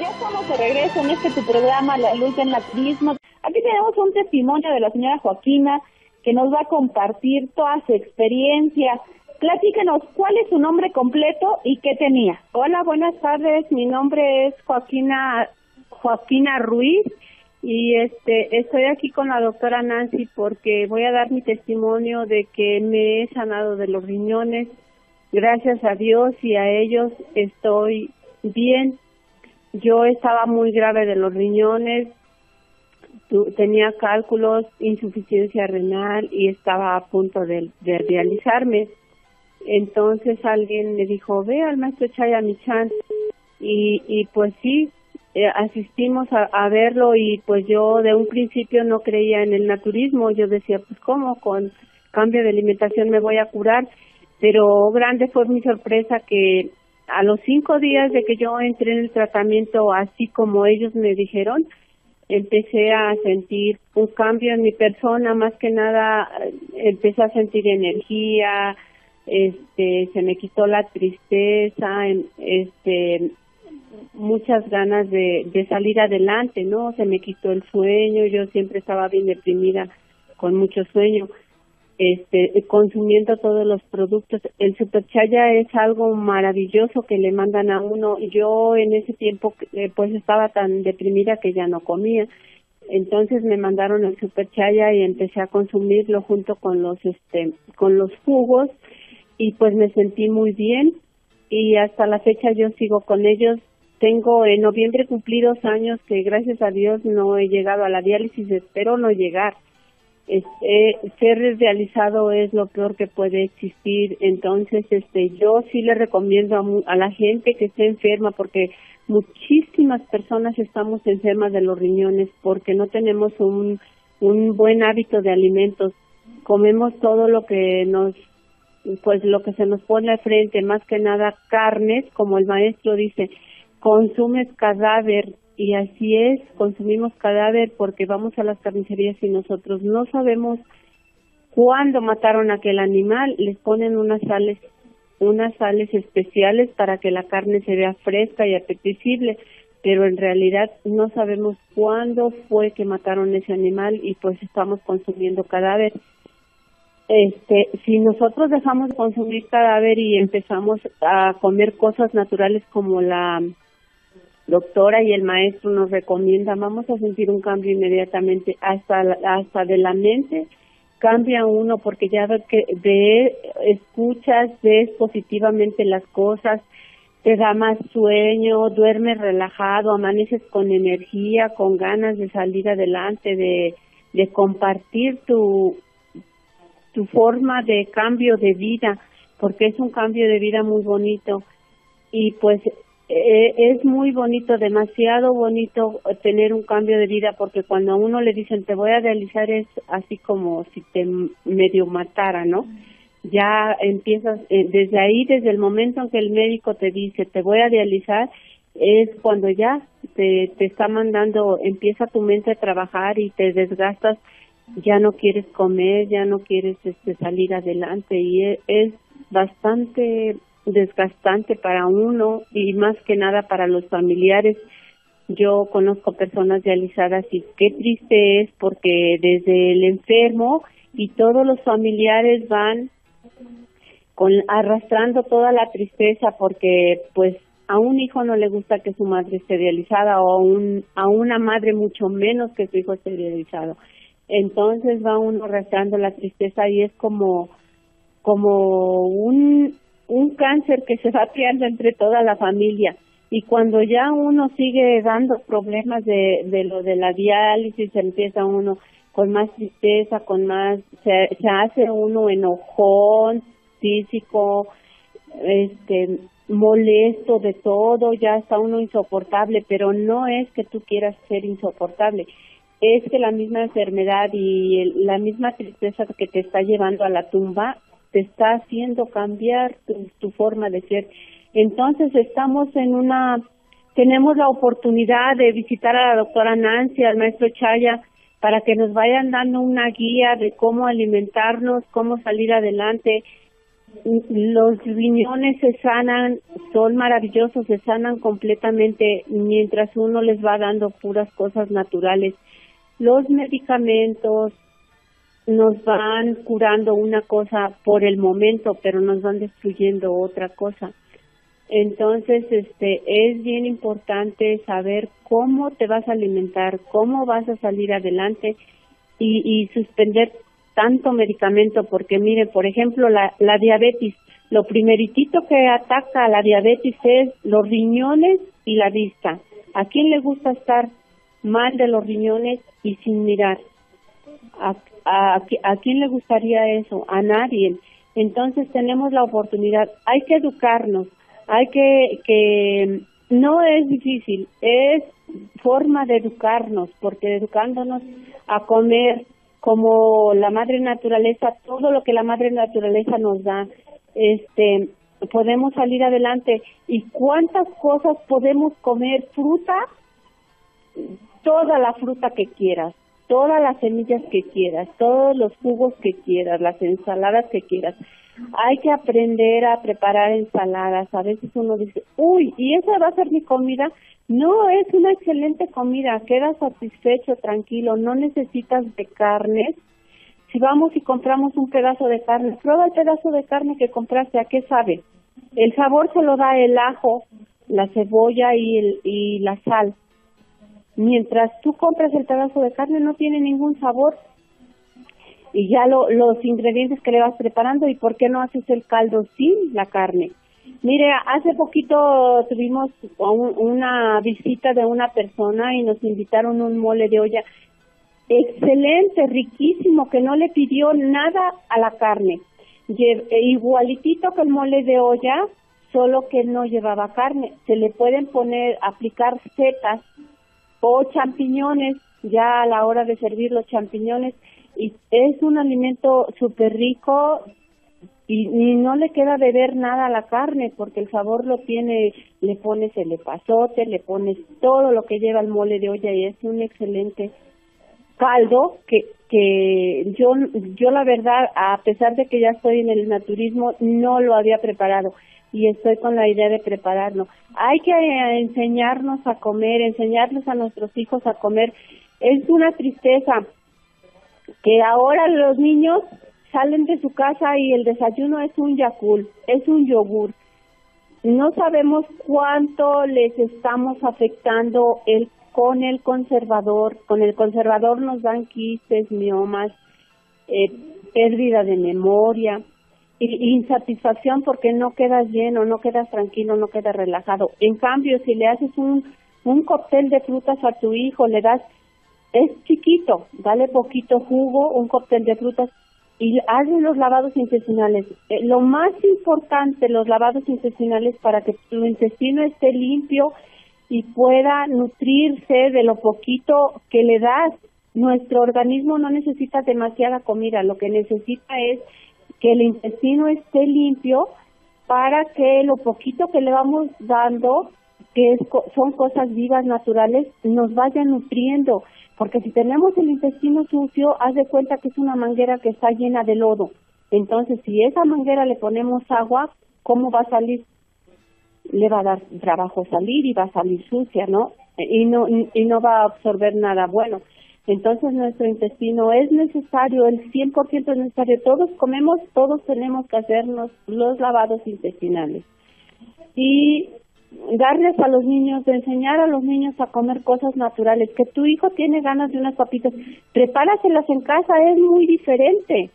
Ya estamos de regreso en este tu programa, La Luz del Naturismo. Aquí tenemos un testimonio de la señora Joaquina que nos va a compartir toda su experiencia. Platícanos, ¿cuál es su nombre completo y qué tenía? Hola, buenas tardes. Mi nombre es Joaquina Joaquina Ruiz y este estoy aquí con la doctora Nancy porque voy a dar mi testimonio de que me he sanado de los riñones. Gracias a Dios y a ellos estoy bien. Yo estaba muy grave de los riñones, tenía cálculos, insuficiencia renal y estaba a punto de, realizarme. Entonces alguien me dijo, ve al maestro Chaya Michan. Y, y pues sí, eh, asistimos a, a, verlo y pues yo de un principio no creía en el naturismo. Yo decía, pues cómo, con cambio de alimentación me voy a curar. Pero grande fue mi sorpresa que a los cinco días de que yo entré en el tratamiento, así como ellos me dijeron, empecé a sentir un cambio en mi persona, más que nada empecé a sentir energía, este, se me quitó la tristeza, este, muchas ganas de, de salir adelante, ¿no? Se me quitó el sueño, yo siempre estaba bien deprimida, con mucho sueño este, consumiendo todos los productos. El superchaya es algo maravilloso que le mandan a uno. Yo en ese tiempo eh, pues estaba tan deprimida que ya no comía. Entonces me mandaron el superchaya y empecé a consumirlo junto con los este con los jugos y pues me sentí muy bien y hasta la fecha yo sigo con ellos. Tengo en noviembre cumplí dos años que gracias a Dios no he llegado a la diálisis, espero no llegar este, ser realizado es lo peor que puede existir. Entonces, este, yo sí le recomiendo a, a la gente que esté enferma, porque muchísimas personas estamos enfermas de los riñones porque no tenemos un, un buen hábito de alimentos. Comemos todo lo que nos, pues lo que se nos pone al frente, más que nada carnes, como el maestro dice, consumes cadáver, y así es, consumimos cadáver porque vamos a las carnicerías y nosotros no sabemos cuándo mataron a aquel animal, les ponen unas sales unas sales especiales para que la carne se vea fresca y apetecible, pero en realidad no sabemos cuándo fue que mataron ese animal y pues estamos consumiendo cadáver. Este, si nosotros dejamos de consumir cadáver y empezamos a comer cosas naturales como la doctora y el maestro nos recomiendan, vamos a sentir un cambio inmediatamente hasta hasta de la mente cambia uno porque ya ve que ve, escuchas, ves positivamente las cosas, te da más sueño, duermes relajado, amaneces con energía, con ganas de salir adelante, de, de compartir tu, tu forma de cambio de vida, porque es un cambio de vida muy bonito. Y pues eh, es muy bonito, demasiado bonito tener un cambio de vida porque cuando a uno le dicen te voy a realizar es así como si te medio matara, ¿no? Ya empiezas, eh, desde ahí, desde el momento en que el médico te dice te voy a realizar, es cuando ya te, te está mandando, empieza tu mente a trabajar y te desgastas, ya no quieres comer, ya no quieres este, salir adelante y e, es bastante desgastante para uno y más que nada para los familiares. Yo conozco personas dializadas y qué triste es porque desde el enfermo y todos los familiares van con arrastrando toda la tristeza porque pues a un hijo no le gusta que su madre esté dializada o a, un, a una madre mucho menos que su hijo esté dializado. Entonces va uno arrastrando la tristeza y es como como un un cáncer que se va creando entre toda la familia. Y cuando ya uno sigue dando problemas de, de lo de la diálisis empieza uno con más tristeza, con más, se, se hace uno enojón físico, este, molesto de todo, ya está uno insoportable, pero no es que tú quieras ser insoportable, es que la misma enfermedad y la misma tristeza que te está llevando a la tumba te está haciendo cambiar tu, forma de ser. Entonces estamos en una, tenemos la oportunidad de visitar a la doctora Nancy, al maestro Chaya, para que nos vayan dando una guía de cómo alimentarnos, cómo salir adelante. los riñones se sanan, son maravillosos, se sanan completamente mientras uno les va dando puras cosas naturales. Los medicamentos nos van curando una cosa por el momento, pero nos van destruyendo otra cosa. Entonces, este, es bien importante saber cómo te vas a alimentar, cómo vas a salir adelante y, y suspender tanto medicamento, porque miren, por ejemplo, la, la diabetes, lo primeritito que ataca a la diabetes es los riñones y la vista. ¿A quién le gusta estar mal de los riñones y sin mirar? ¿A, a, a quién le gustaría eso? A nadie. Entonces tenemos la oportunidad, hay que educarnos, hay que, que no es difícil, es forma de educarnos, porque educándonos a comer como la madre naturaleza, todo lo que la madre naturaleza nos da, este, podemos salir adelante. ¿Y cuántas cosas podemos comer? Fruta, toda la fruta que quieras, todas las semillas que quieras, todos los jugos que quieras, las ensaladas que quieras. Hay que aprender a preparar ensaladas. A veces uno dice, uy, ¿y esa va a ser mi comida? No, es una excelente comida. Quedas satisfecho, tranquilo. No necesitas de carnes. Si vamos y compramos un pedazo de carne, prueba el pedazo de carne que compraste. ¿A qué sabe? El sabor se lo da el ajo, la cebolla y, el, y la sal. Mientras tú compras el pedazo de carne no tiene ningún sabor y ya lo, los ingredientes que le vas preparando y por qué no haces el caldo sin la carne. Mire, hace poquito tuvimos una visita de una persona y nos invitaron un mole de olla excelente, riquísimo, que no le pidió nada a la carne. E igualitito que el mole de olla, solo que no llevaba carne. Se le pueden poner, aplicar setas o champiñones, ya a la hora de servir los champiñones, y es un alimento súper rico y, no le queda de ver nada a la carne porque el sabor lo tiene, le pones el epazote, le pones todo lo que lleva el mole de olla y es un excelente caldo que que yo yo la verdad a pesar de que ya estoy en el naturismo no lo había preparado y estoy con la idea de prepararlo. Hay que eh, enseñarnos a comer, enseñarles a nuestros hijos a comer. Es una tristeza que ahora los niños salen de su casa y el desayuno es un yacul, es un yogur. No sabemos cuánto les estamos afectando el con el conservador. Con el conservador nos dan quistes, miomas, eh, pérdida de memoria, insatisfacción porque no quedas lleno, no quedas tranquilo, no quedas relajado. En cambio, si le haces un, un cóctel de frutas a tu hijo, le das es chiquito, dale poquito jugo, un cóctel de frutas y hazle los lavados intestinales. Eh, lo más importante, los lavados intestinales para que tu intestino esté limpio y pueda nutrirse de lo poquito que le das. Nuestro organismo no necesita demasiada comida, lo que necesita es que el intestino esté limpio para que lo poquito que le vamos dando, que son cosas vivas, naturales, nos vaya nutriendo porque si tenemos el intestino sucio, haz de cuenta que es una manguera que está llena de lodo. Entonces, si esa manguera le ponemos agua, ¿cómo va a salir? Le va a dar trabajo salir y va a salir sucia, ¿no? Y no, y no va a absorber nada bueno. Entonces, nuestro intestino es necesario, el 100% es necesario. Todos comemos, todos tenemos que hacernos los lavados intestinales. Y darles a los niños, enseñar a los niños a comer cosas naturales, que tu hijo tiene ganas de unas papitas, prepáraselas en casa, es muy diferente,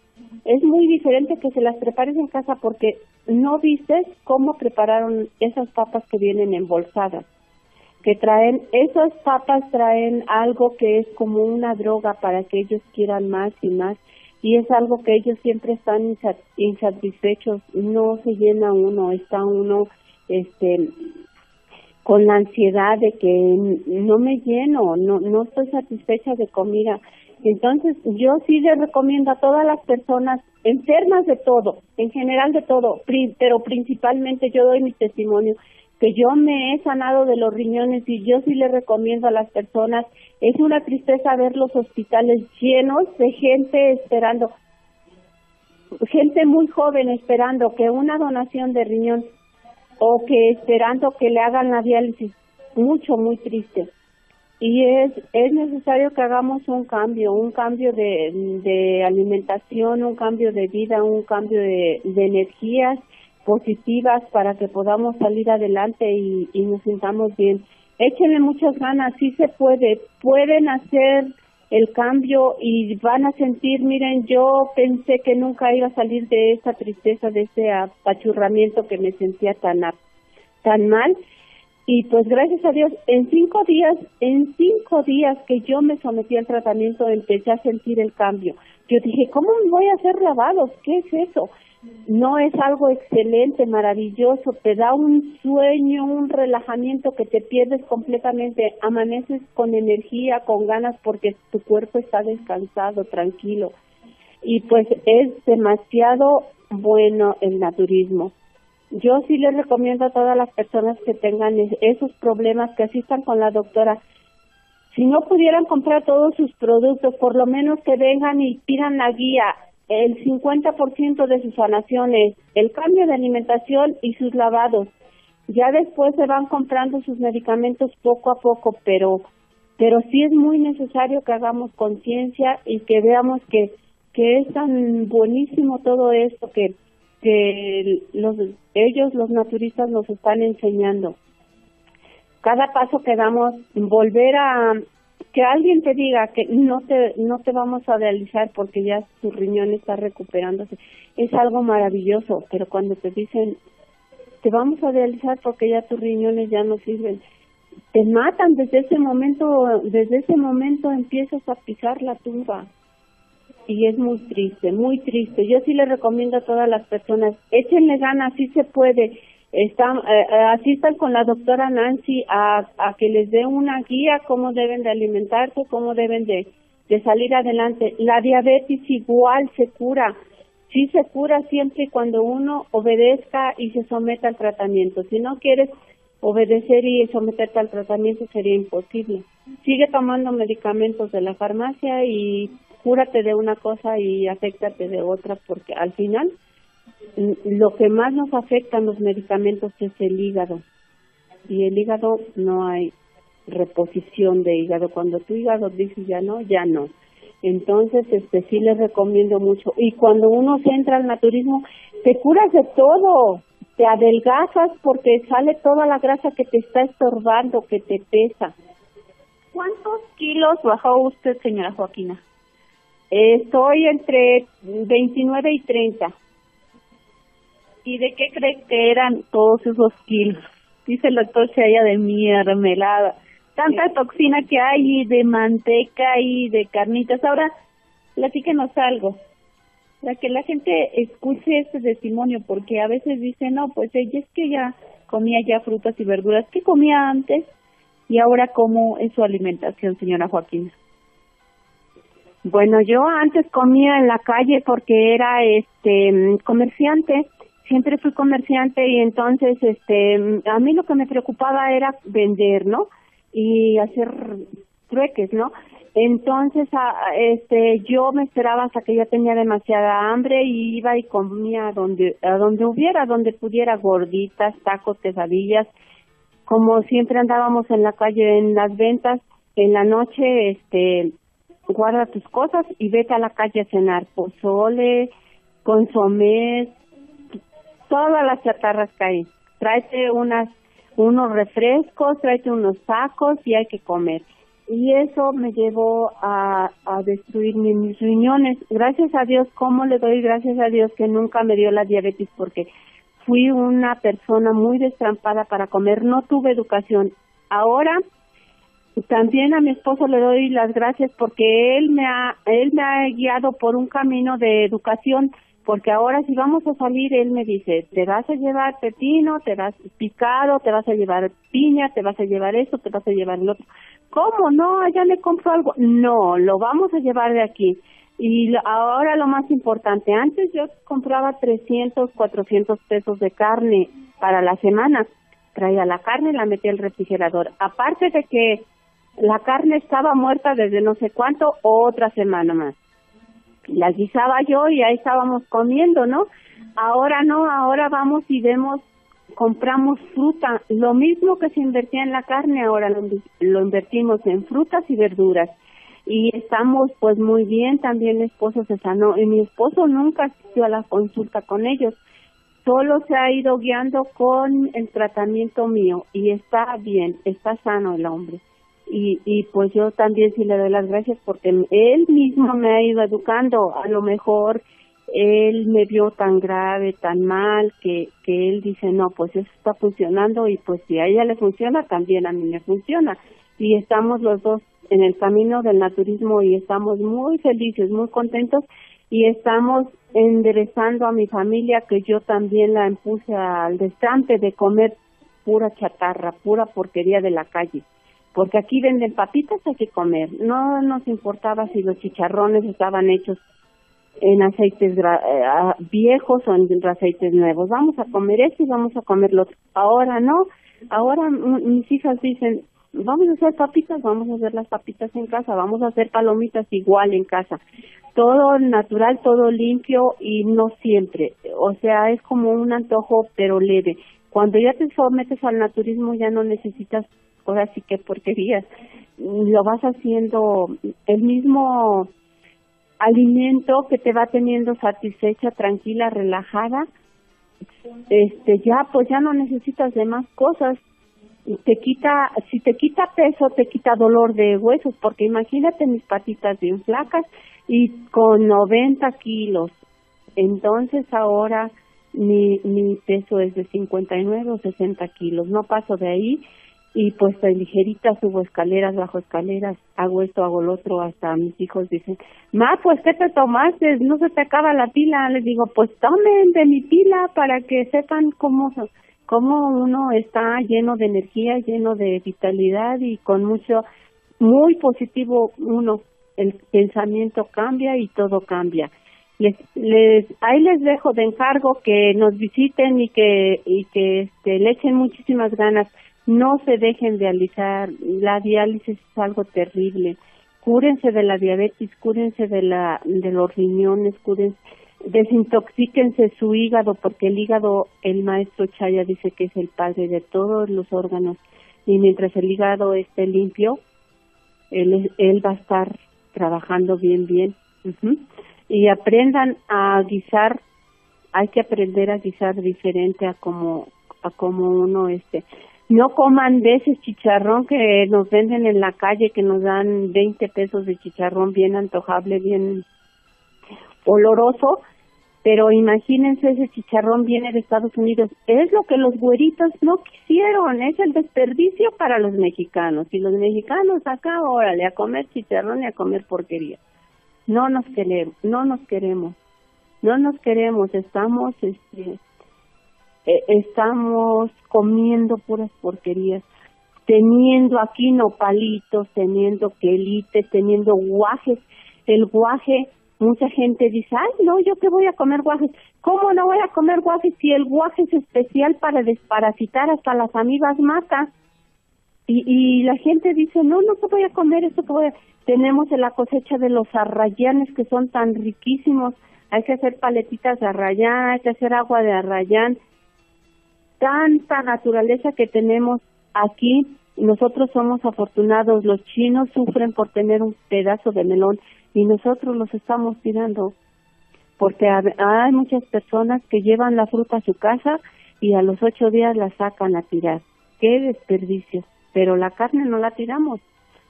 es muy diferente que se las prepares en casa porque no viste cómo prepararon esas papas que vienen embolsadas, que traen, esas papas traen algo que es como una droga para que ellos quieran más y más y es algo que ellos siempre están insatisfechos, no se llena uno, está uno este con la ansiedad de que no me lleno, no, no estoy satisfecha de comida. Entonces, yo sí les recomiendo a todas las personas enfermas de todo, en general de todo, pero principalmente yo doy mi testimonio, que yo me he sanado de los riñones y yo sí les recomiendo a las personas, es una tristeza ver los hospitales llenos de gente esperando. gente muy joven esperando que una donación de riñón o que esperando que le hagan la diálisis, mucho, muy triste. Y es, es necesario que hagamos un cambio, un cambio de, de alimentación, un cambio de vida, un cambio de energías positivas para que podamos salir adelante y, nos sintamos bien. Échenle muchas ganas, sí se puede, pueden hacer el cambio y van a sentir, miren, yo pensé que nunca iba a salir de esa tristeza, de ese apachurramiento que me sentía tan, tan mal. Y pues gracias a Dios, en cinco días, en cinco días que yo me sometí al tratamiento, empecé a sentir el cambio. Yo dije, ¿cómo me voy a hacer lavados? ¿Qué es eso? No es algo excelente, maravilloso, te da un sueño, un relajamiento que te pierdes completamente, amaneces con energía, con ganas porque tu cuerpo está descansado, tranquilo. Y pues es demasiado bueno el naturismo. Yo sí les recomiendo a todas las personas que tengan esos problemas que asistan con la doctora. Si no pudieran comprar todos sus productos, por lo menos que vengan y pidan la guía el 50% de sus sanaciones, el cambio de alimentación y sus lavados. Ya después se van comprando sus medicamentos poco a poco, pero pero sí es muy necesario que hagamos conciencia y que veamos que que es tan buenísimo todo esto que que los ellos los naturistas nos están enseñando. Cada paso que damos volver a que alguien te diga que no te no te vamos a realizar porque ya tu riñón está recuperándose es algo maravilloso pero cuando te dicen te vamos a realizar porque ya tus riñones ya no sirven te matan desde ese momento desde ese momento empiezas a pisar la tumba. Y es muy triste muy triste. Yo sí le recomiendo a todas las personas échenle ganas sí se puede están, eh, eh, asistan con la doctora Nancy a, a que les dé una guía cómo deben de alimentarse, cómo deben de, salir adelante. La diabetes igual se cura, sí se cura siempre y cuando uno obedezca y se someta al tratamiento. Si no quieres obedecer y someterte al tratamiento sería imposible. Sigue tomando medicamentos de la farmacia y cúrate de una cosa y afectate de otra porque al final lo que más nos afecta en los medicamentos es el hígado. Y el hígado no hay reposición de hígado. Cuando tu hígado dice ya no, ya no. Entonces, este sí les recomiendo mucho. Y cuando uno se entra al naturismo, te curas de todo. Te adelgazas porque sale toda la grasa que te está estorbando, que te pesa. ¿Cuántos kilos bajó usted, señora Joaquina? Estoy entre 29 y 30. ¿Y de qué cree que eran todos esos kilos? Dice el doctor se haya de mermelada. Tanta toxina que hay de manteca y de carnitas. Ahora, platíquenos algo. Para que la gente escuche este testimonio, porque a veces dicen, no, pues ella es que ya comía ya frutas y verduras. ¿Qué comía antes? Y ahora, ¿cómo es su alimentación, señora Joaquina? Bueno, yo antes comía en la calle porque era este comerciante siempre fui comerciante y entonces este a mí lo que me preocupaba era vender no y hacer trueques no entonces a, este yo me esperaba hasta que ya tenía demasiada hambre y iba y comía donde a donde hubiera donde pudiera gorditas tacos quesadillas. Como siempre andábamos en la calle en las ventas en la noche este guarda tus cosas y vete a la calle a cenar pozole consomés todas las chatarras hay. Tráete unas, unos refrescos, tráete unos sacos y hay que comer. Y eso me llevó a, a destruir mis riñones. Gracias a Dios, ¿cómo le doy gracias a Dios que nunca me dio la diabetes? Porque fui una persona muy destrampada para comer, no tuve educación. Ahora también a mi esposo le doy las gracias porque él me ha él me ha guiado por un camino de educación porque ahora si vamos a salir, él me dice, te vas a llevar pepino, te vas picado, te vas a llevar piña, te vas a llevar eso, te vas a llevar el otro. ¿Cómo? No, allá le compro algo. No, lo vamos a llevar de aquí. Y ahora lo más importante, antes yo compraba 300, 400 pesos de carne para la semana. Traía la carne y la metía al refrigerador. Aparte de que la carne estaba muerta desde no sé cuánto, otra semana más la guisaba yo y ahí estábamos comiendo, ¿no? Ahora no, ahora vamos y vemos, compramos fruta, lo mismo que se invertía en la carne, ahora lo, lo invertimos en frutas y verduras y estamos pues muy bien, también mi esposo se sanó y mi esposo nunca asistió a la consulta con ellos, solo se ha ido guiando con el tratamiento mío y está bien, está sano el hombre. Y, y pues yo también sí le doy las gracias porque él mismo me ha ido educando, a lo mejor él me vio tan grave, tan mal, que, que él dice, no, pues eso está funcionando y pues si a ella le funciona, también a mí me funciona. Y estamos los dos en el camino del naturismo y estamos muy felices, muy contentos y estamos enderezando a mi familia que yo también la impuse al destante de comer pura chatarra, pura porquería de la calle. Porque aquí venden papitas, hay que comer. No nos importaba si los chicharrones estaban hechos en aceites eh, viejos o en aceites nuevos. Vamos a comer esto y vamos a comer lo otro. Ahora no. Ahora mis hijas dicen, vamos a hacer papitas, vamos a hacer las papitas en casa, vamos a hacer palomitas igual en casa. Todo natural, todo limpio y no siempre. O sea, es como un antojo pero leve. Cuando ya te sometes al naturismo ya no necesitas ahora sí que porquerías. Lo vas haciendo el mismo alimento que te va teniendo satisfecha, tranquila, relajada. Este, ya pues ya no necesitas de más cosas te quita, si te quita peso, te quita dolor de huesos, porque imagínate mis patitas bien flacas y con 90 kilos. Entonces ahora mi, mi peso es de 59 o 60 kilos, no paso de ahí y pues ligerita subo escaleras, bajo escaleras, hago esto, hago lo otro, hasta mis hijos dicen, ma, pues ¿qué te tomaste? No se te acaba la pila, les digo, pues tomen de mi pila para que sepan cómo cómo uno está lleno de energía, lleno de vitalidad y con mucho, muy positivo uno, el pensamiento cambia y todo cambia. Les, les, ahí les dejo de encargo que nos visiten y que, y que este, le echen muchísimas ganas. No se dejen de alisar. La diálisis es algo terrible. Cúrense de la diabetes, cúrense de la, de los riñones, cúrense desintoxíquense su hígado porque el hígado, el maestro Chaya dice que es el padre de todos los órganos y mientras el hígado esté limpio, él, él va a estar trabajando bien, bien. Y aprendan a guisar, hay que aprender a guisar diferente a como, a como uno este. No coman de ese chicharrón que nos venden en la calle, que nos dan 20 pesos de chicharrón bien antojable, bien oloroso, pero imagínense ese chicharrón viene de Estados Unidos. Es lo que los güeritos no quisieron, es el desperdicio para los mexicanos. Y los mexicanos acá, órale, a comer chicharrón y a comer porquería. No nos queremos, no nos queremos, no nos queremos, estamos, este, eh, estamos comiendo puras porquerías, teniendo aquí nopalitos, teniendo quelites, teniendo guajes. El guaje Mucha gente dice, ay, no, yo qué voy a comer guajes. ¿Cómo no voy a comer guajes si el guaje es especial para desparasitar hasta las amibas mata? Y, y la gente dice, no, no te voy a comer que a... Tenemos la cosecha de los arrayanes que son tan riquísimos. Hay que hacer paletitas de arrayán, hay que hacer agua de arrayán. Tanta naturaleza que tenemos aquí. Nosotros somos afortunados. Los chinos sufren por tener un pedazo de melón y nosotros los estamos tirando porque hay muchas personas que llevan la fruta a su casa y a los ocho días la sacan a tirar. ¡Qué desperdicio! Pero la carne no la tiramos.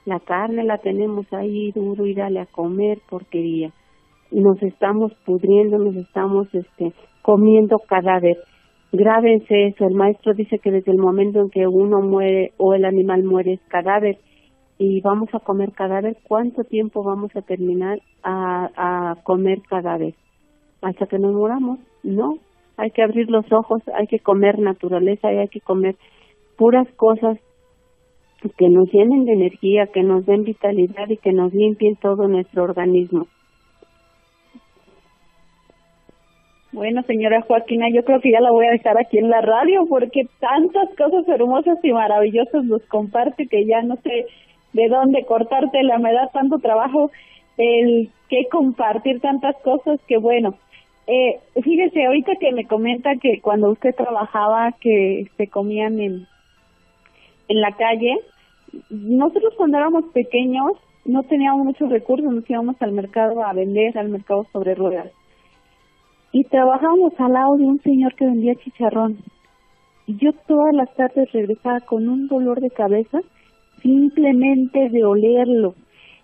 La carne la tenemos ahí duro y dale a comer porquería. Nos estamos pudriendo, nos estamos este, comiendo cadáver. Grábense eso. El maestro dice que desde el momento en que uno muere o el animal muere es cadáver y vamos a comer cadáver, ¿cuánto tiempo vamos a terminar a, a comer cadáver? Hasta que nos moramos, no. Hay que abrir los ojos, hay que comer naturaleza y hay que comer puras cosas que nos llenen de energía, que nos den vitalidad y que nos limpien todo nuestro organismo. Bueno, señora Joaquina, yo creo que ya la voy a dejar aquí en la radio porque tantas cosas hermosas y maravillosas nos comparte que ya no sé de dónde cortártela, me da tanto trabajo el que compartir tantas cosas que bueno. Eh, fíjese, ahorita que me comenta que cuando usted trabajaba que se comían en, en la calle, nosotros cuando éramos pequeños no teníamos muchos recursos, nos íbamos al mercado a vender, al mercado sobre ruedas. Y trabajábamos al lado de un señor que vendía chicharrón. Y yo todas las tardes regresaba con un dolor de cabeza simplemente de olerlo.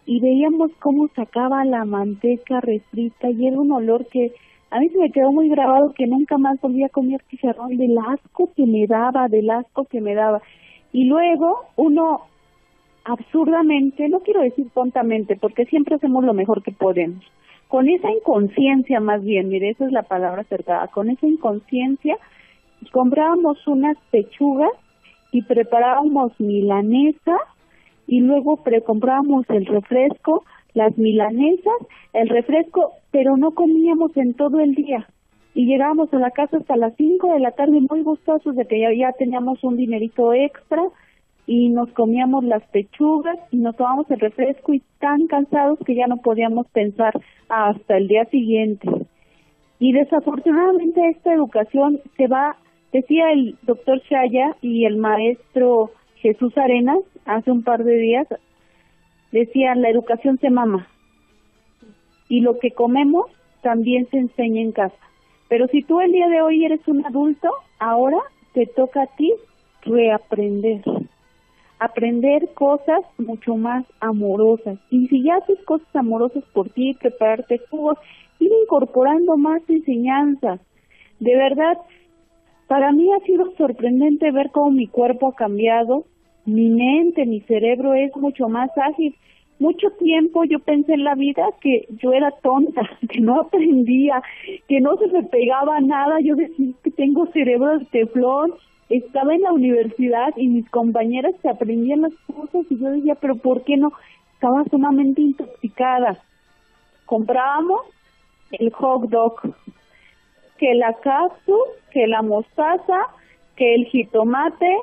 Y veíamos cómo sacaba la manteca refrita y era un olor que a mí se me quedó muy grabado que nunca más volví a comer chicharrón del asco que me daba, del asco que me daba. Y luego uno absurdamente, no quiero decir tontamente, porque siempre hacemos lo mejor que podemos. Con esa inconsciencia más bien, mire, esa es la palabra acertada, con esa inconsciencia comprábamos unas pechugas y preparábamos milanesa y luego pre comprábamos el refresco, las milanesas, el refresco, pero no comíamos en todo el día. Y llegábamos a la casa hasta las 5 de la tarde muy gustosos de que ya, ya teníamos un dinerito extra y nos comíamos las pechugas y nos tomábamos el refresco y tan cansados que ya no podíamos pensar hasta el día siguiente. Y desafortunadamente esta educación se va, decía el doctor Shaya y el maestro Jesús Arenas hace un par de días, decían la educación se mama y lo que comemos también se enseña en casa. Pero si tú el día de hoy eres un adulto, ahora te toca a ti reaprender aprender cosas mucho más amorosas. Y si ya haces cosas amorosas por ti, prepararte jugos, ir incorporando más enseñanzas. De verdad, para mí ha sido sorprendente ver cómo mi cuerpo ha cambiado, mi mente, mi cerebro es mucho más ágil. Mucho tiempo yo pensé en la vida que yo era tonta, que no aprendía, que no se me pegaba nada. Yo decía que tengo cerebro de teflón estaba en la universidad y mis compañeras se aprendían las cosas y yo decía, pero ¿por qué no? Estaba sumamente intoxicada. Comprábamos el hot dog, que la casu, que la mostaza, que el jitomate,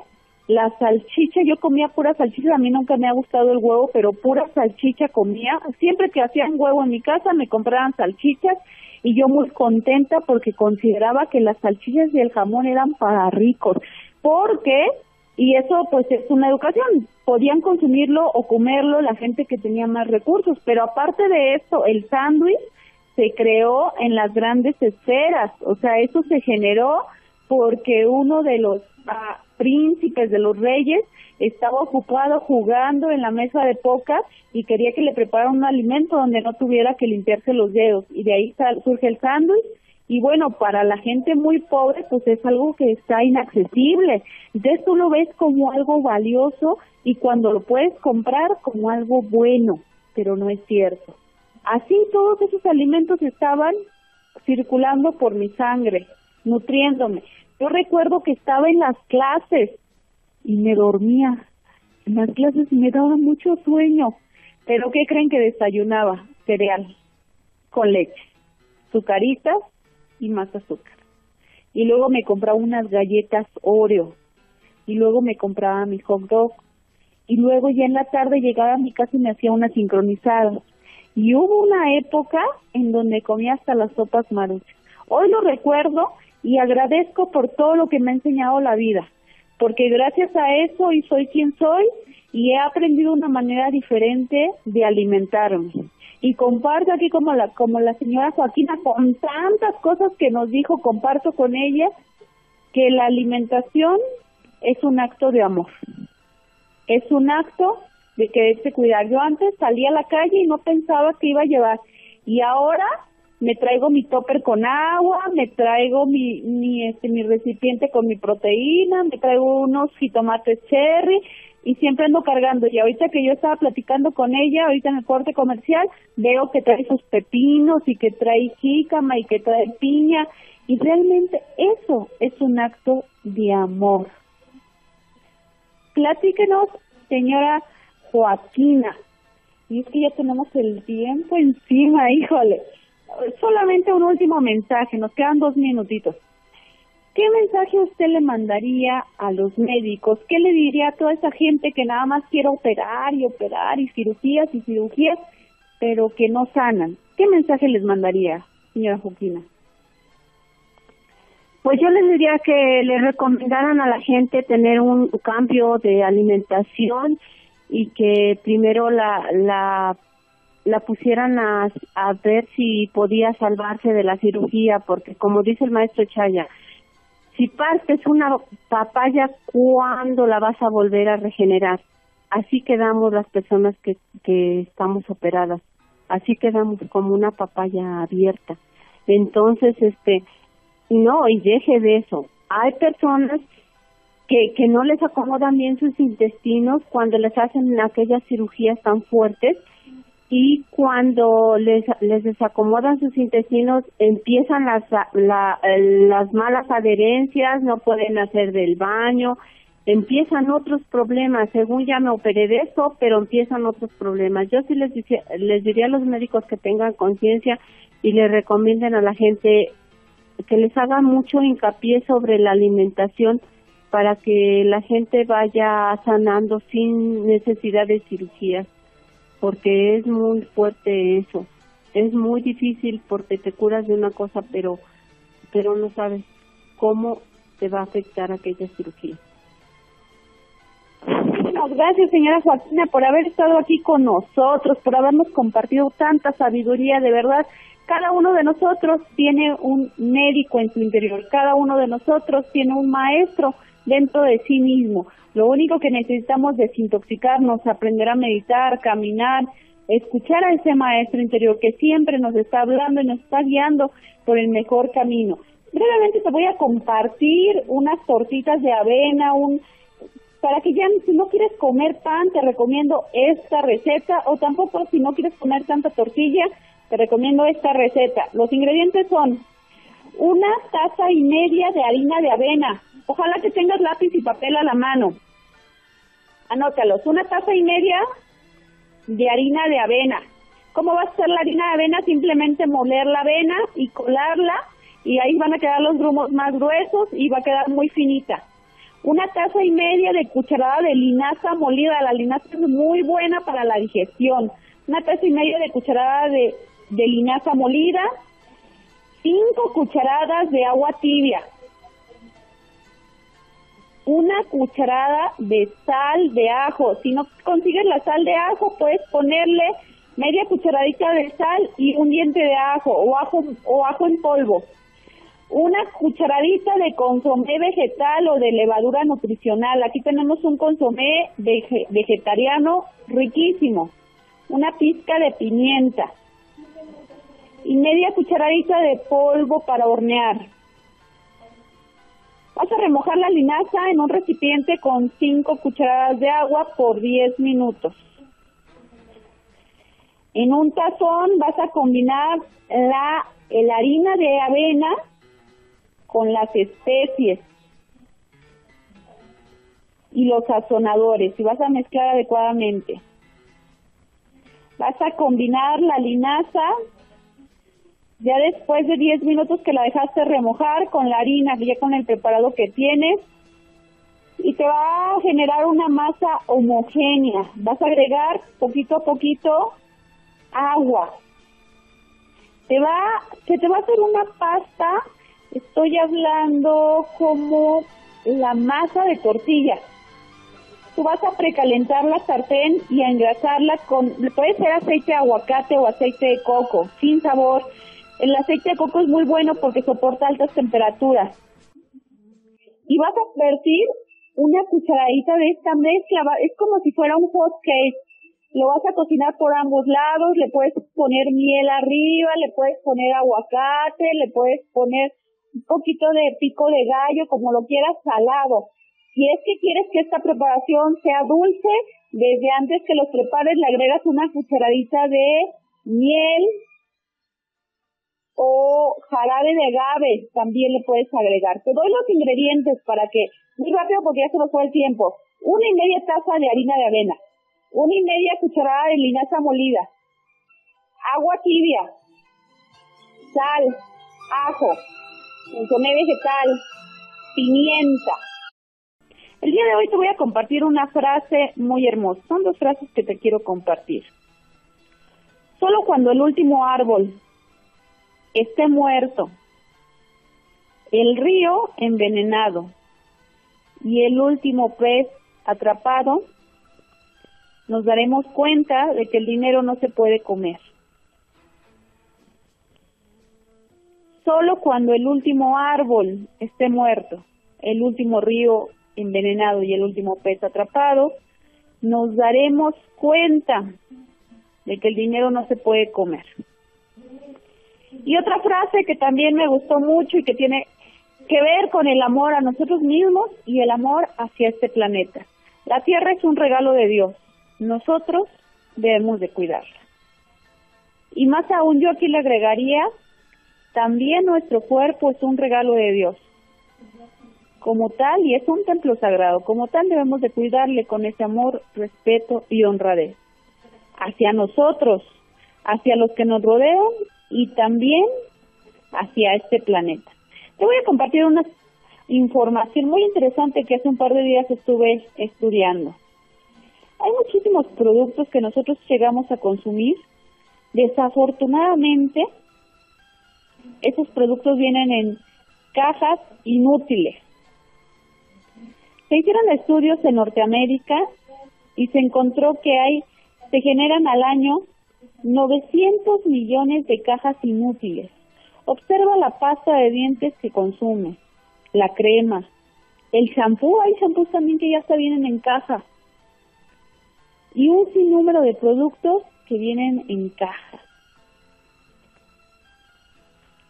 la salchicha, yo comía pura salchicha, a mí nunca me ha gustado el huevo, pero pura salchicha comía. Siempre que hacían huevo en mi casa me compraban salchichas y yo muy contenta porque consideraba que las salchichas y el jamón eran para ricos, porque, y eso pues es una educación, podían consumirlo o comerlo la gente que tenía más recursos, pero aparte de esto, el sándwich se creó en las grandes esferas, o sea, eso se generó porque uno de los ah, príncipes de los reyes estaba ocupado jugando en la mesa de poca y quería que le prepararan un alimento donde no tuviera que limpiarse los dedos y de ahí surge el sándwich y bueno, para la gente muy pobre pues es algo que está inaccesible. Entonces tú lo ves como algo valioso y cuando lo puedes comprar como algo bueno, pero no es cierto. Así todos esos alimentos estaban circulando por mi sangre, nutriéndome. Yo recuerdo que estaba en las clases y me dormía. En las clases me daba mucho sueño. Pero ¿qué creen que desayunaba? Cereal con leche, sucaritas y más azúcar. Y luego me compraba unas galletas Oreo. Y luego me compraba mi hot dog. Y luego ya en la tarde llegaba a mi casa y me hacía unas sincronizadas. Y hubo una época en donde comía hasta las sopas maruchas. Hoy lo recuerdo y agradezco por todo lo que me ha enseñado la vida porque gracias a eso y soy quien soy y he aprendido una manera diferente de alimentarme. Y comparto aquí como la, como la señora Joaquina con tantas cosas que nos dijo, comparto con ella que la alimentación es un acto de amor. Es un acto de quererse cuidar. Yo antes salía a la calle y no pensaba que iba a llevar. Y ahora me traigo mi topper con agua, me traigo mi, mi, este, mi recipiente con mi proteína, me traigo unos jitomates cherry y siempre ando cargando. Y ahorita que yo estaba platicando con ella, ahorita en el corte comercial, veo que trae sus pepinos y que trae jícama y que trae piña. Y realmente eso es un acto de amor. Platíquenos, señora Joaquina. Y es que ya tenemos el tiempo encima, híjole solamente un último mensaje, nos quedan dos minutitos. ¿Qué mensaje usted le mandaría a los médicos? ¿Qué le diría a toda esa gente que nada más quiere operar y operar y cirugías y cirugías, pero que no sanan? ¿qué mensaje les mandaría, señora Joaquina? Pues yo les diría que le recomendaran a la gente tener un cambio de alimentación y que primero la la la pusieran a, a ver si podía salvarse de la cirugía porque como dice el maestro Chaya si partes una papaya ¿cuándo la vas a volver a regenerar? Así quedamos las personas que que estamos operadas así quedamos como una papaya abierta entonces este no, y deje de eso. Hay personas que, que no les acomodan bien sus intestinos cuando les hacen aquellas cirugías tan fuertes y cuando les, desacomodan sus intestinos empiezan las, la, las malas adherencias, no pueden hacer del baño, empiezan otros problemas, según ya me operé de eso, pero empiezan otros problemas. Yo sí les, les diría a los médicos que tengan conciencia y les recomienden a la gente que les haga mucho hincapié sobre la alimentación para que la gente vaya sanando sin necesidad de cirugías, porque es muy fuerte eso. Es muy difícil porque te curas de una cosa, pero pero no sabes cómo te va a afectar aquella cirugía. Muchas gracias, señora Joaquina, por haber estado aquí con nosotros, por habernos compartido tanta sabiduría, de verdad cada uno de nosotros tiene un médico en su interior, cada uno de nosotros tiene un maestro dentro de sí mismo. Lo único que necesitamos es desintoxicarnos, aprender a meditar, caminar, escuchar a ese maestro interior que siempre nos está hablando y nos está guiando por el mejor camino. Brevemente te voy a compartir unas tortitas de avena, un para que ya si no quieres comer pan te recomiendo esta receta o tampoco si no quieres comer tanta tortilla te recomiendo esta receta. Los ingredientes son una taza y media de harina de avena. Ojalá que tengas lápiz y papel a la mano. Anótalos. Una taza y media de harina de avena. ¿Cómo va a ser la harina de avena? Simplemente moler la avena y colarla y ahí van a quedar los grumos más gruesos y va a quedar muy finita. Una taza y media de cucharada de linaza molida. La linaza es muy buena para la digestión. Una taza y media de cucharada de de linaza molida, 5 cucharadas de agua tibia, una cucharada de sal de ajo. Si no consigues la sal de ajo, puedes ponerle media cucharadita de sal y un diente de ajo o ajo o ajo en polvo. Una cucharadita de consomé vegetal o de levadura nutricional. Aquí tenemos un consomé vegetariano riquísimo. Una pizca de pimienta y media cucharadita de polvo para hornear. Vas a remojar la linaza en un recipiente con 5 cucharadas de agua por 10 minutos. En un tazón vas a combinar la, harina de avena con las especies y los sazonadores y vas a mezclar adecuadamente. Vas a combinar la linaza ya después de 10 minutos que la dejaste remojar con la harina, ya con el preparado que tienes, y te va a generar una masa homogénea. Vas a agregar poquito a poquito agua. Te va, se te va a hacer una pasta, estoy hablando como la masa de tortilla. Tú vas a precalentar la sartén y a engrasarla con, puede ser aceite de aguacate o aceite de coco, sin sabor el aceite de coco es muy bueno porque soporta altas temperaturas. Y vas a vertir una cucharadita de esta mezcla, es como si fuera un hot cake. Lo vas a cocinar por ambos lados, le puedes poner miel arriba, le puedes poner aguacate, le puedes poner un poquito de pico de gallo, como lo quieras, salado. Si es que quieres que esta preparación sea dulce, desde antes que los prepares le agregas una cucharadita de miel, o jarabe de agave también le puedes agregar. Te doy los ingredientes para que, muy rápido porque ya se nos fue el tiempo. Una y media taza de harina de avena, una y media cucharada de linaza molida, agua tibia, sal, ajo, consomé vegetal, pimienta. El día de hoy te voy a compartir una frase muy hermosa. Son dos frases que te quiero compartir. Solo cuando el último árbol esté muerto, el río envenenado y el último pez atrapado, nos daremos cuenta de que el dinero no se puede comer. Solo cuando el último árbol esté muerto, el último río envenenado y el último pez atrapado, nos daremos cuenta de que el dinero no se puede comer. Y otra frase que también me gustó mucho y que tiene que ver con el amor a nosotros mismos y el amor hacia este planeta. La Tierra es un regalo de Dios. Nosotros debemos de cuidarla. Y más aún yo aquí le agregaría, también nuestro cuerpo es un regalo de Dios. Como tal, y es un templo sagrado, como tal debemos de cuidarle con ese amor, respeto y honradez. Hacia nosotros, hacia los que nos rodean y también hacia este planeta. Te voy a compartir una información muy interesante que hace un par de días estuve estudiando. Hay muchísimos productos que nosotros llegamos a consumir. Desafortunadamente, esos productos vienen en cajas inútiles. Se hicieron estudios en Norteamérica y se encontró que hay, se generan al año 900 millones de cajas inútiles. Observa la pasta de dientes que consume, la crema, el shampoo, hay shampoos también que ya está vienen en caja. Y un sinnúmero de productos que vienen en caja.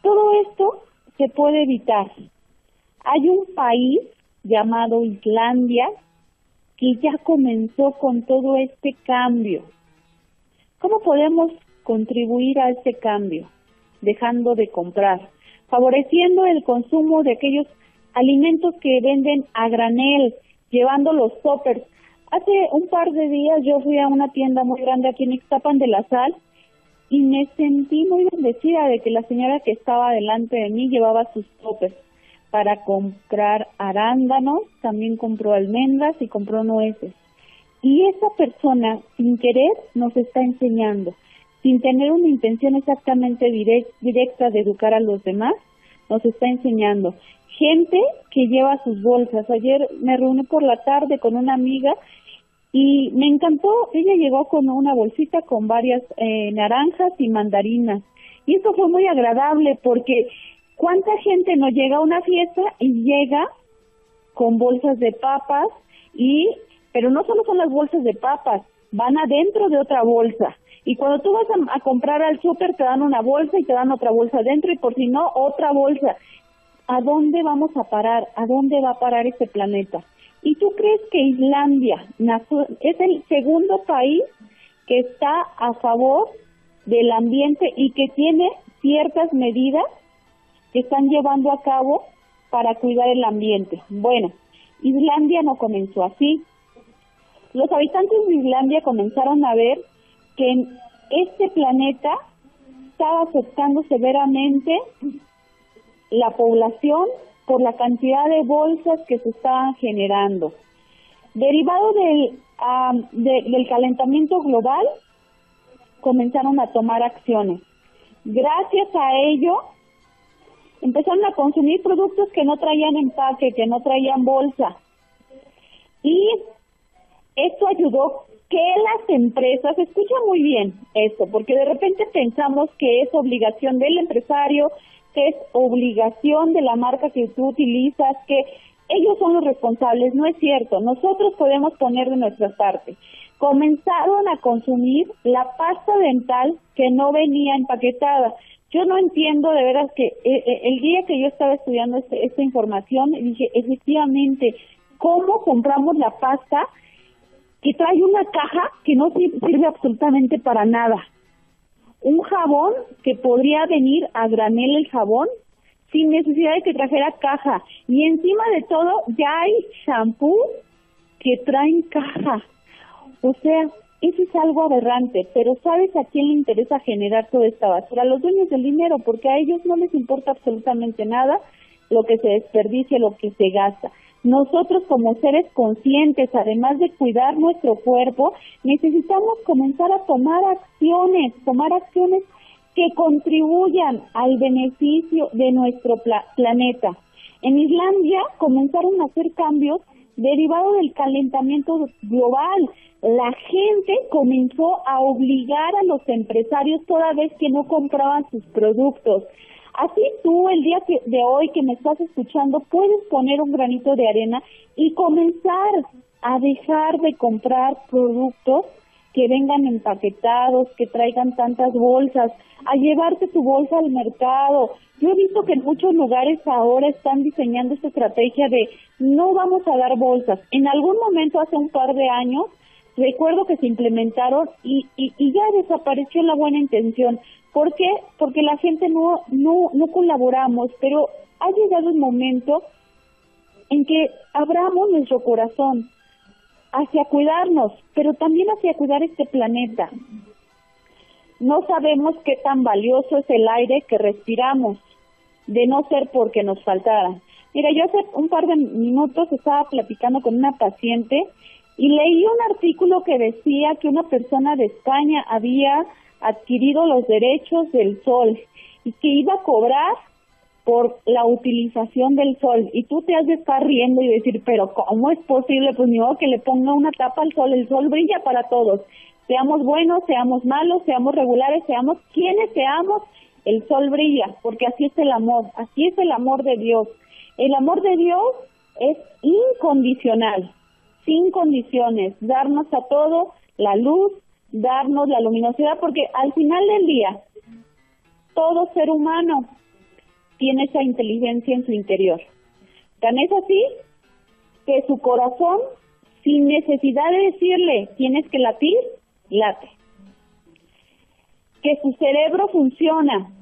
Todo esto se puede evitar. Hay un país llamado Islandia que ya comenzó con todo este cambio. ¿Cómo podemos contribuir a este cambio? Dejando de comprar, favoreciendo el consumo de aquellos alimentos que venden a granel, llevando los toppers. Hace un par de días yo fui a una tienda muy grande aquí en Ixtapan de la Sal y me sentí muy bendecida de que la señora que estaba delante de mí llevaba sus toppers para comprar arándanos, también compró almendras y compró nueces. Y esa persona, sin querer, nos está enseñando, sin tener una intención exactamente directa de educar a los demás, nos está enseñando. Gente que lleva sus bolsas. Ayer me reuní por la tarde con una amiga y me encantó. Ella llegó con una bolsita con varias eh, naranjas y mandarinas. Y eso fue muy agradable porque ¿cuánta gente no llega a una fiesta y llega con bolsas de papas y pero no solo son las bolsas de papas, van adentro de otra bolsa. Y cuando tú vas a, comprar al súper te dan una bolsa y te dan otra bolsa adentro y por si no otra bolsa. ¿A dónde vamos a parar? ¿A dónde va a parar este planeta? ¿Y tú crees que Islandia es el segundo país que está a favor del ambiente y que tiene ciertas medidas que están llevando a cabo para cuidar el ambiente? Bueno, Islandia no comenzó así. Los habitantes de Islandia comenzaron a ver que en este planeta estaba afectando severamente la población por la cantidad de bolsas que se estaban generando. Derivado del, del calentamiento global, comenzaron a tomar acciones. Gracias a ello, empezaron a consumir productos que no traían empaque, que no traían bolsa. Y esto ayudó que las empresas, escucha muy bien esto, porque de repente pensamos que es obligación del empresario, que es obligación de la marca que tú utilizas, que ellos son los responsables, no es cierto, nosotros podemos poner de nuestra parte. Comenzaron a consumir la pasta dental que no venía empaquetada. Yo no entiendo de veras que eh, eh, el día que yo estaba estudiando este, esta información, dije, efectivamente, ¿cómo compramos la pasta que trae una caja que no sirve absolutamente para nada. Un jabón que podría venir a granel el jabón sin necesidad de que trajera caja. Y encima de todo ya hay shampoo que traen caja. O sea, eso es algo aberrante, pero ¿sabes a quién le interesa generar toda esta basura? A los dueños del dinero, porque a ellos no les importa absolutamente nada lo que se desperdicia, lo que se gasta. Nosotros como seres conscientes, además de cuidar nuestro cuerpo, necesitamos comenzar a tomar acciones, tomar acciones que contribuyan al beneficio de nuestro planeta. En Islandia comenzaron a hacer cambios derivados del calentamiento global. La gente comenzó a obligar a los empresarios toda vez que no compraban sus productos. Así tú el día de hoy que me estás escuchando puedes poner un granito de arena y comenzar a dejar de comprar productos que vengan empaquetados, que traigan tantas bolsas, a llevarte tu bolsa al mercado. Yo he visto que en muchos lugares ahora están diseñando esta estrategia de no vamos a dar bolsas. En algún momento, hace un par de años, recuerdo que se implementaron y, y, y ya desapareció la buena intención. ¿Por qué? Porque la gente no, no, no colaboramos, pero ha llegado el momento en que abramos nuestro corazón hacia cuidarnos, pero también hacia cuidar este planeta. No sabemos qué tan valioso es el aire que respiramos, de no ser porque nos faltara. Mira, yo hace un par de minutos estaba platicando con una paciente y leí un artículo que decía que una persona de España había adquirido los derechos del sol y que iba a cobrar por la utilización del sol y tú te has de estar riendo y decir, pero ¿cómo es posible? Pues ni modo que le ponga una tapa al sol, el sol brilla para todos, seamos buenos, seamos malos, seamos regulares, seamos quienes seamos, el sol brilla, porque así es el amor, así es el amor de Dios. El amor de Dios es incondicional, sin condiciones, darnos a todo la luz, darnos la luminosidad, porque al final del día, todo ser humano tiene esa inteligencia en su interior. Tan es así que su corazón, sin necesidad de decirle tienes que latir, late. Que su cerebro funciona,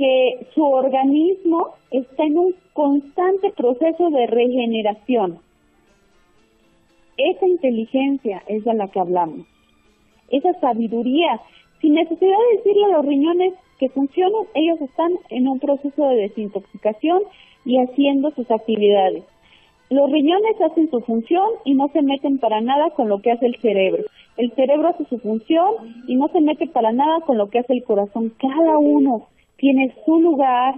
que su organismo está en un constante proceso de regeneración. Esa inteligencia es de la que hablamos, esa sabiduría, sin necesidad de decirle a los riñones que funcionen, ellos están en un proceso de desintoxicación y haciendo sus actividades. Los riñones hacen su función y no se meten para nada con lo que hace el cerebro. El cerebro hace su función y no se mete para nada con lo que hace el corazón. Cada uno tiene su lugar,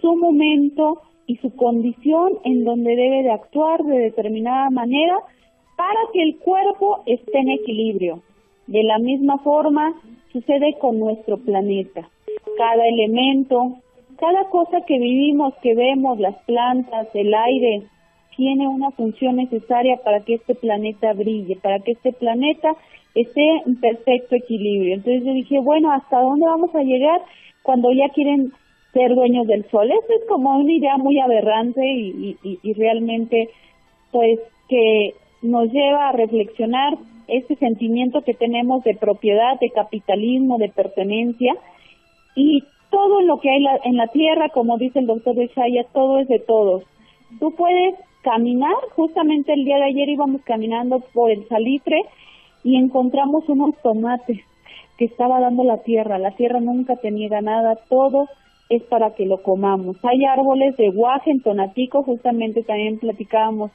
su momento y su condición en donde debe de actuar de determinada manera para que el cuerpo esté en equilibrio. De la misma forma sucede con nuestro planeta. Cada elemento, cada cosa que vivimos, que vemos, las plantas, el aire, tiene una función necesaria para que este planeta brille, para que este planeta esté en perfecto equilibrio. Entonces yo dije, bueno, ¿hasta dónde vamos a llegar cuando ya quieren ser dueños del sol? Eso es como una idea muy aberrante y, y, y realmente, pues, que nos lleva a reflexionar ese sentimiento que tenemos de propiedad, de capitalismo, de pertenencia y todo lo que hay en la tierra, como dice el doctor Shaya, todo es de todos. Tú puedes caminar, justamente el día de ayer íbamos caminando por el salitre y encontramos unos tomates que estaba dando la tierra. La tierra nunca te niega nada, todo es para que lo comamos. Hay árboles de guaje en Tonatico, justamente también platicábamos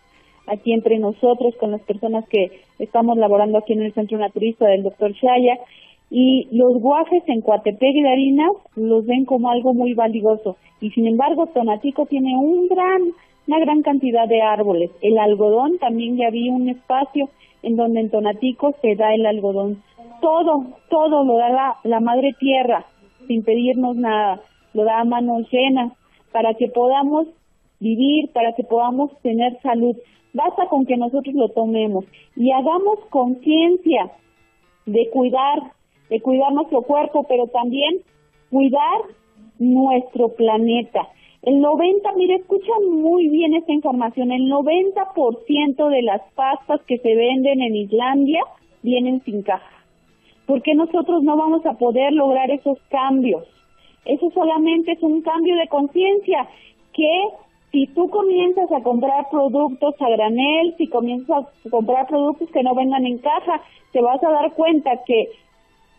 aquí entre nosotros con las personas que estamos laborando aquí en el Centro Naturista del doctor Shaya y los guajes en Coatepec y Darinas los ven como algo muy valioso y sin embargo Tonatico tiene un gran una gran cantidad de árboles. El algodón también ya vi un espacio en donde en Tonatico se da el algodón. Todo todo lo da la, madre tierra sin pedirnos nada. Lo da a manos llenas para que podamos vivir para que podamos tener salud. Basta con que nosotros lo tomemos y hagamos conciencia de cuidar, de cuidar nuestro cuerpo, pero también cuidar nuestro planeta. El 90, mire, escuchan muy bien esta información, el 90% de las pastas que se venden en Islandia vienen sin caja. porque nosotros no vamos a poder lograr esos cambios? Eso solamente es un cambio de conciencia que si tú comienzas a comprar productos a granel, si comienzas a comprar productos que no vengan en caja, te vas a dar cuenta que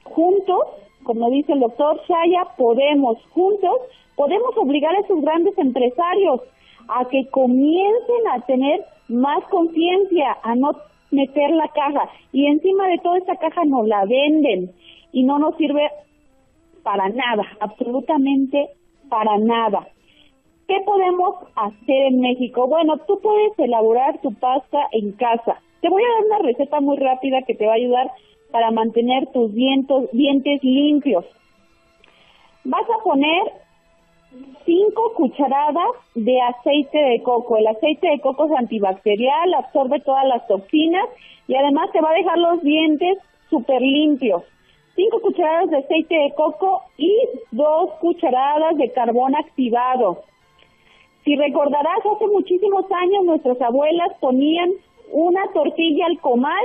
juntos, como dice el doctor Shaya, podemos, juntos, podemos obligar a esos grandes empresarios a que comiencen a tener más conciencia, a no meter la caja. Y encima de toda esta caja nos la venden y no nos sirve para nada, absolutamente para nada. ¿Qué podemos hacer en México? Bueno, tú puedes elaborar tu pasta en casa. Te voy a dar una receta muy rápida que te va a ayudar para mantener tus dientes limpios. Vas a poner 5 cucharadas de aceite de coco. El aceite de coco es antibacterial, absorbe todas las toxinas y además te va a dejar los dientes súper limpios. 5 cucharadas de aceite de coco y 2 cucharadas de carbón activado. Si recordarás, hace muchísimos años nuestras abuelas ponían una tortilla al comal,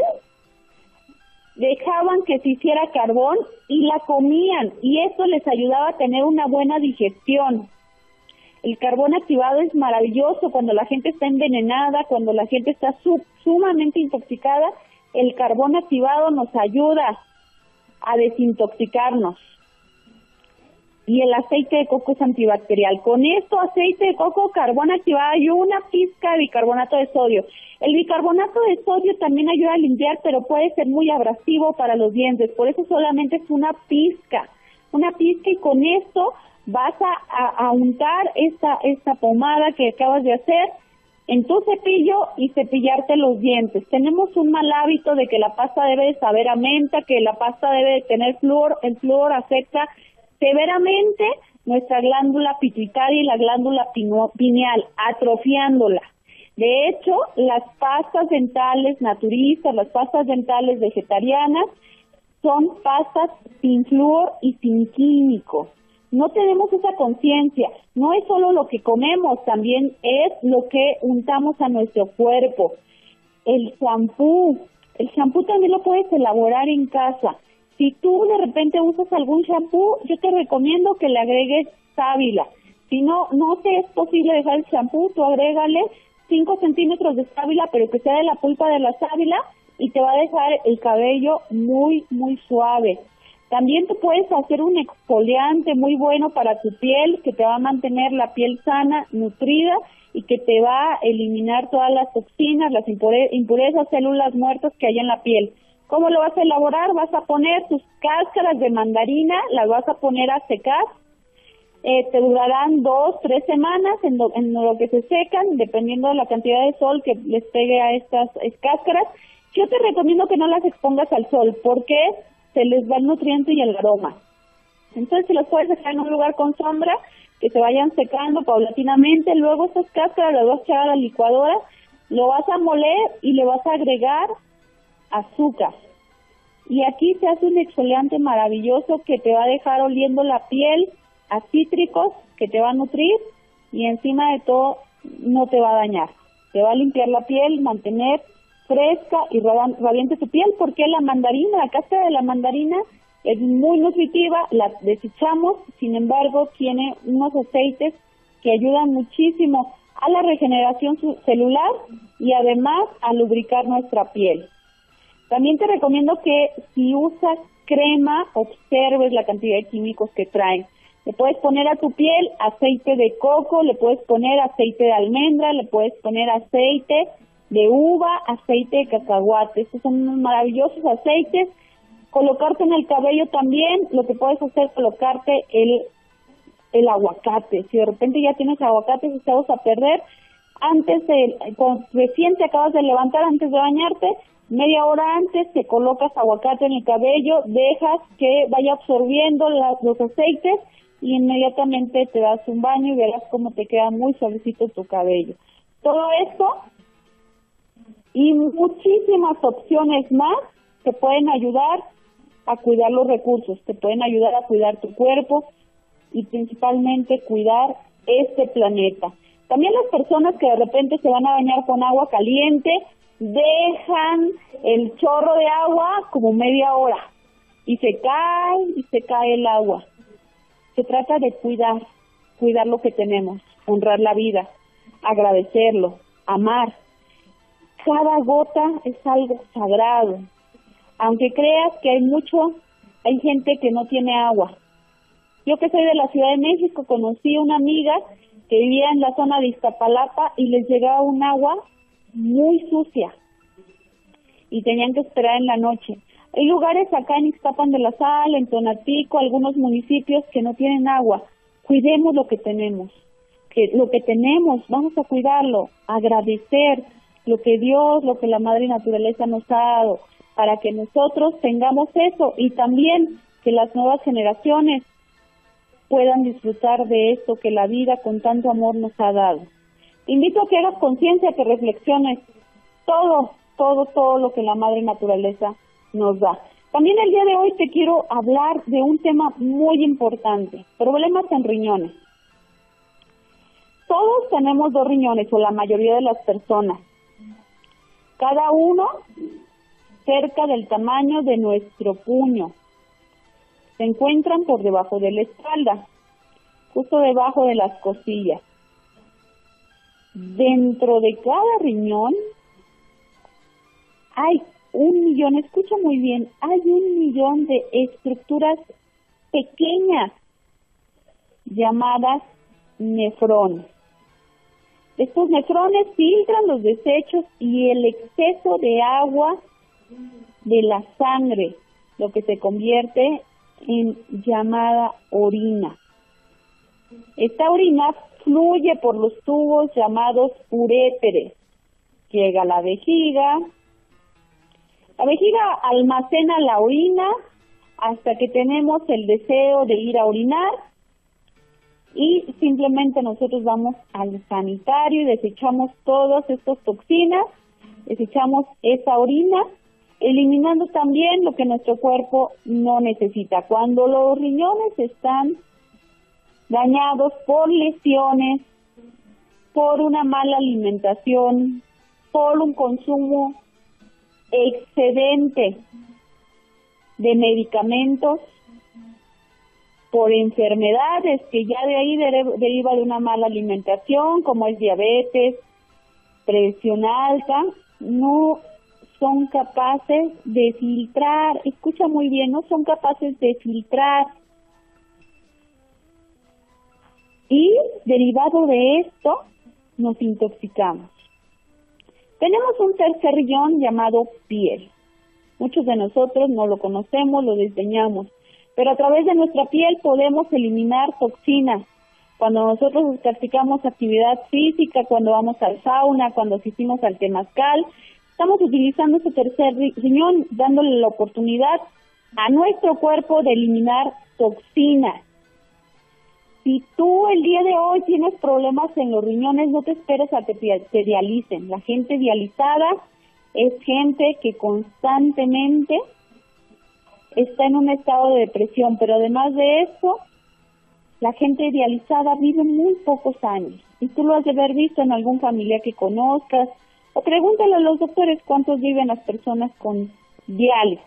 dejaban que se hiciera carbón y la comían y eso les ayudaba a tener una buena digestión. El carbón activado es maravilloso cuando la gente está envenenada, cuando la gente está sumamente intoxicada, el carbón activado nos ayuda a desintoxicarnos. Y el aceite de coco es antibacterial. Con esto, aceite de coco, carbón activado y una pizca de bicarbonato de sodio. El bicarbonato de sodio también ayuda a limpiar, pero puede ser muy abrasivo para los dientes. Por eso solamente es una pizca. Una pizca y con esto vas a, untar esta, esta pomada que acabas de hacer en tu cepillo y cepillarte los dientes. Tenemos un mal hábito de que la pasta debe de saber a menta, que la pasta debe de tener flúor, el flúor afecta severamente nuestra glándula pituitaria y la glándula pineal, atrofiándola. De hecho, las pastas dentales naturistas, las pastas dentales vegetarianas, son pastas sin flúor y sin químicos no tenemos esa conciencia. No es solo lo que comemos, también es lo que untamos a nuestro cuerpo. El champú, el champú también lo puedes elaborar en casa. Si tú de repente usas algún champú, yo te recomiendo que le agregues sábila. Si no, no te es posible dejar el champú, tú agrégale 5 centímetros de sábila, pero que sea de la pulpa de la sábila y te va a dejar el cabello muy, muy suave. También tú puedes hacer un exfoliante muy bueno para tu piel que te va a mantener la piel sana, nutrida y que te va a eliminar todas las toxinas, las impurezas, células muertas que hay en la piel. ¿Cómo lo vas a elaborar? Vas a poner tus cáscaras de mandarina, las vas a poner a secar. Eh, te durarán dos, tres semanas en lo, en lo que se secan, dependiendo de la cantidad de sol que les pegue a estas cáscaras. Yo te recomiendo que no las expongas al sol. ¿Por qué? se les va el nutriente y el aroma. Entonces, si los puedes dejar en un lugar con sombra, que se vayan secando paulatinamente, luego esas cáscaras las vas a echar a la licuadora, lo vas a moler y le vas a agregar azúcar. Y aquí se hace un exfoliante maravilloso que te va a dejar oliendo la piel a cítricos, que te va a nutrir y encima de todo no te va a dañar. Te va a limpiar la piel, mantener fresca y radiante tu piel, porque la mandarina, la cáscara de la mandarina es muy nutritiva, la desechamos, sin embargo tiene unos aceites que ayudan muchísimo a la regeneración celular y además a lubricar nuestra piel. También te recomiendo que si usas crema, observes la cantidad de químicos que traen. Le puedes poner a tu piel aceite de coco, le puedes poner aceite de almendra, le puedes poner aceite de uva, aceite de cacahuate. Estos son unos maravillosos aceites. Colocarte en el cabello también, lo que puedes hacer es colocarte el, el aguacate. Si de repente ya tienes aguacate y te vas a perder, antes de, recién te acabas de levantar, antes de bañarte, media hora antes te colocas aguacate en el cabello, dejas que vaya absorbiendo los aceites y inmediatamente te das un baño y verás cómo te queda muy suavecito tu cabello. Todo esto y muchísimas opciones más te pueden ayudar a cuidar los recursos, te pueden ayudar a cuidar tu cuerpo y principalmente cuidar este planeta. También las personas que de repente se van a bañar con agua caliente dejan el chorro de agua como media hora y se cae y se cae el agua. Se trata de cuidar, cuidar lo que tenemos, honrar la vida, agradecerlo, amar, cada gota es algo sagrado. Aunque creas que hay mucho, hay gente que no tiene agua. Yo que soy de la Ciudad de México conocí a una amiga que vivían en la zona de Iztapalapa y les llegaba un agua muy sucia y tenían que esperar en la noche. Hay lugares acá en Ixtapan de la Sal, en Tonatico, algunos municipios que no tienen agua. Cuidemos lo que tenemos, que lo que tenemos, vamos a cuidarlo, agradecer lo que Dios, lo que la Madre Naturaleza nos ha dado, para que nosotros tengamos eso y también que las nuevas generaciones puedan disfrutar de esto que la vida con tanto amor nos ha dado. Invito a que hagas conciencia, que reflexiones todo, todo, todo lo que la madre naturaleza nos da. También el día de hoy te quiero hablar de un tema muy importante, problemas en riñones. Todos tenemos dos riñones, o la mayoría de las personas. Cada uno cerca del tamaño de nuestro puño se encuentran por debajo de la espalda, justo debajo de las costillas. Dentro de cada riñón hay un millón, escucha muy bien, hay un millón de estructuras pequeñas llamadas nefrones. Estos nefrones filtran los desechos y el exceso de agua de la sangre, lo que se convierte en llamada orina. Esta orina fluye por los tubos llamados uréteres. Llega a la vejiga. La vejiga almacena la orina hasta que tenemos el deseo de ir a orinar y simplemente nosotros vamos al sanitario y desechamos todas estas toxinas, desechamos esa orina eliminando también lo que nuestro cuerpo no necesita. Cuando los riñones están dañados por lesiones, por una mala alimentación, por un consumo excedente de medicamentos, por enfermedades que ya de ahí deriva de una mala alimentación, como es diabetes, presión alta, no son capaces de filtrar, escucha muy bien, no son capaces de filtrar. Y derivado de esto, nos intoxicamos. Tenemos un tercer riñón llamado piel. Muchos de nosotros no lo conocemos, lo desdeñamos, pero a través de nuestra piel podemos eliminar toxinas. Cuando nosotros practicamos actividad física, cuando vamos al sauna, cuando asistimos al temazcal, estamos utilizando ese tercer riñón, dándole la oportunidad a nuestro cuerpo de eliminar toxinas. Si tú el día de hoy tienes problemas en los riñones, no te esperes a que te dialicen. La gente dializada es gente que constantemente está en un estado de depresión, pero además de eso, la gente dializada vive muy pocos años. Y tú lo has de haber visto en algún familiar que conozcas, o pregúntale a los doctores cuántos viven las personas con diálisis.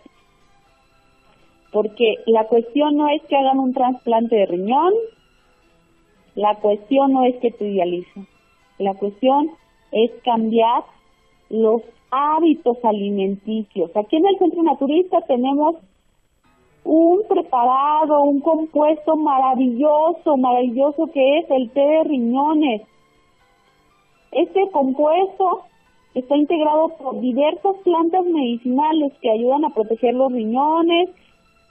Porque la cuestión no es que hagan un trasplante de riñón, la cuestión no es que te dialicen, la cuestión es cambiar los hábitos alimenticios. Aquí en el Centro Naturista tenemos un preparado, un compuesto maravilloso, maravilloso que es el té de riñones. Este compuesto está integrado por diversas plantas medicinales que ayudan a proteger los riñones,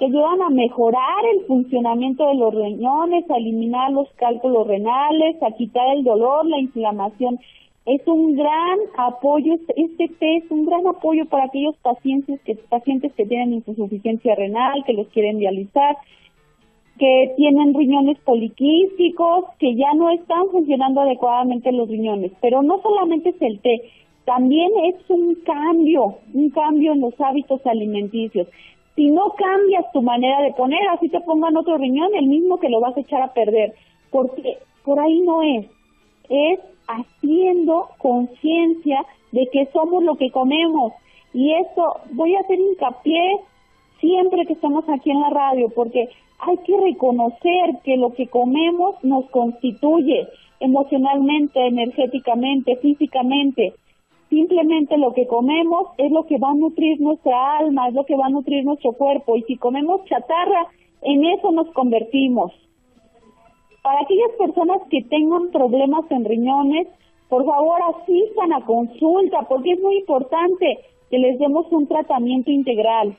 que ayudan a mejorar el funcionamiento de los riñones, a eliminar los cálculos renales, a quitar el dolor, la inflamación. Es un gran apoyo, este, este té es un gran apoyo para aquellos pacientes que, pacientes que tienen insuficiencia renal, que los quieren dializar, que tienen riñones poliquísticos, que ya no están funcionando adecuadamente los riñones. Pero no solamente es el té, también es un cambio, un cambio en los hábitos alimenticios. Si no cambias tu manera de poner, así te pongan otro riñón, el mismo que lo vas a echar a perder, porque por ahí no es. Es haciendo conciencia de que somos lo que comemos. Y eso voy a hacer hincapié siempre que estamos aquí en la radio, porque hay que reconocer que lo que comemos nos constituye emocionalmente, energéticamente, físicamente. Simplemente lo que comemos es lo que va a nutrir nuestra alma, es lo que va a nutrir nuestro cuerpo. Y si comemos chatarra, en eso nos convertimos. Para aquellas personas que tengan problemas en riñones, por favor asistan a consulta porque es muy importante que les demos un tratamiento integral,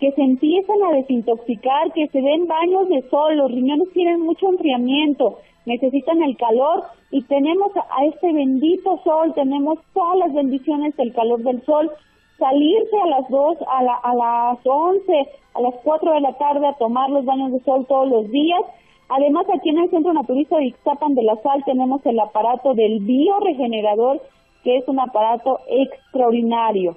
que se empiecen a desintoxicar, que se den baños de sol, los riñones tienen mucho enfriamiento, necesitan el calor y tenemos a este bendito sol, tenemos todas las bendiciones del calor del sol, salirse a las 2, a, la, a las 11, a las 4 de la tarde a tomar los baños de sol todos los días. Además, aquí en el Centro Naturista de Ixtapan de la Sal tenemos el aparato del bioregenerador, que es un aparato extraordinario.